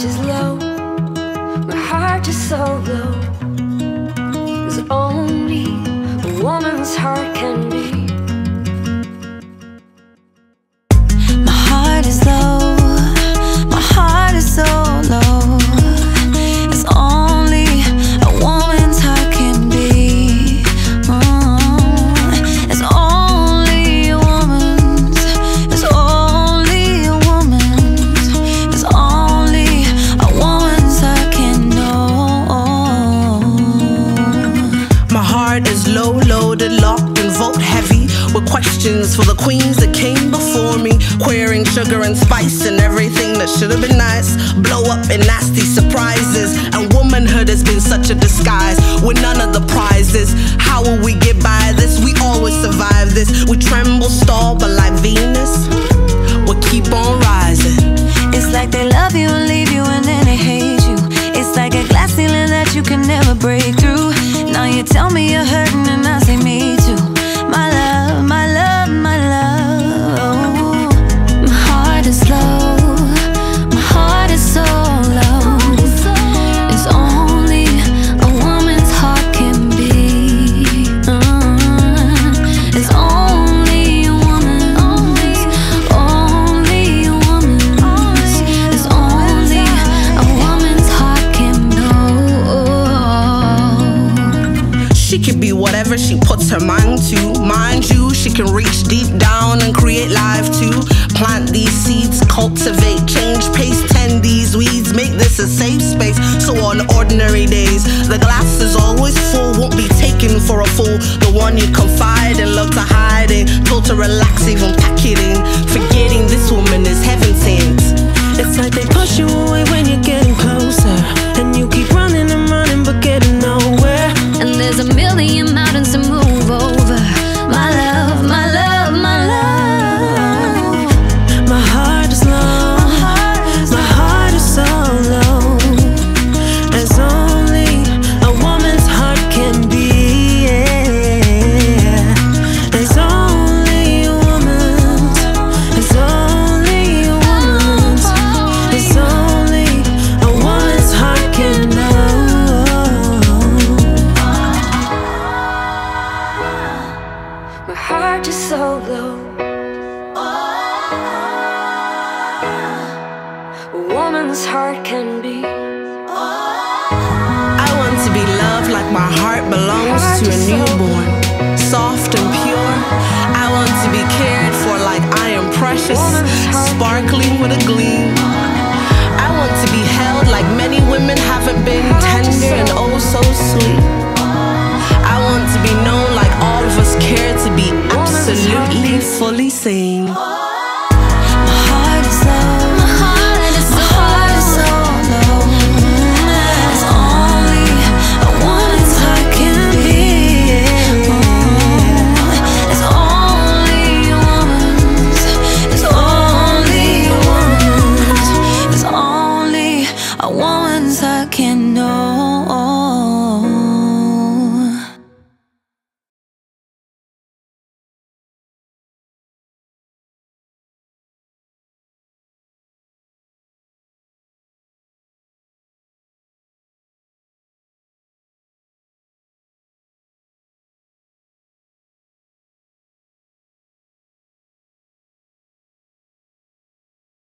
heart is low. My heart is so low. Cause only a woman's heart can be. Low, loaded, locked, and vote heavy with questions for the queens that came before me. Queering sugar and spice and everything that should have been nice. Blow up in nasty surprises. And womanhood has been such a disguise with none of the prizes. How will we get by this? We always survive this. We tremble, stall, but like Venus, we keep on rising. It's like they love you and leave you and then they hate you. It's like a glass ceiling that you can never break through. Now you tell me you're hurting whatever she puts her mind to. Mind you, she can reach deep down and create life too. Plant these seeds, cultivate, change pace, tend these weeds, make this a safe space. So on ordinary days, the glass is always full, won't be taken for a fool. The one you confide and love to hide in, told to relax, even pack it in. Forgetting this woman is heaven sent. Mountains to move over. My love, so low. A woman's heart can be. I want to be loved like my heart belongs to a newborn, soft and pure. I want to be cared for like I am precious, sparkling with a gleam. I want to be held like many women haven't been tender and oh so sweet. fully seen.